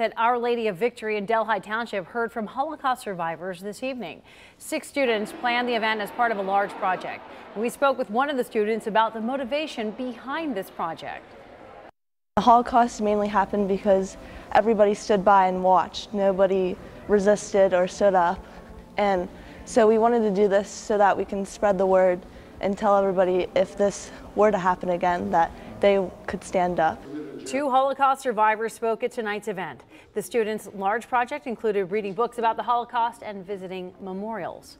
At Our Lady of Victory in Delhi Township heard from Holocaust survivors this evening. Six students planned the event as part of a large project. We spoke with one of the students about the motivation behind this project. The Holocaust mainly happened because everybody stood by and watched. Nobody resisted or stood up. And so we wanted to do this so that we can spread the word and tell everybody if this were to happen again that they could stand up. Two Holocaust survivors spoke at tonight's event. The students' large project included reading books about the Holocaust and visiting memorials.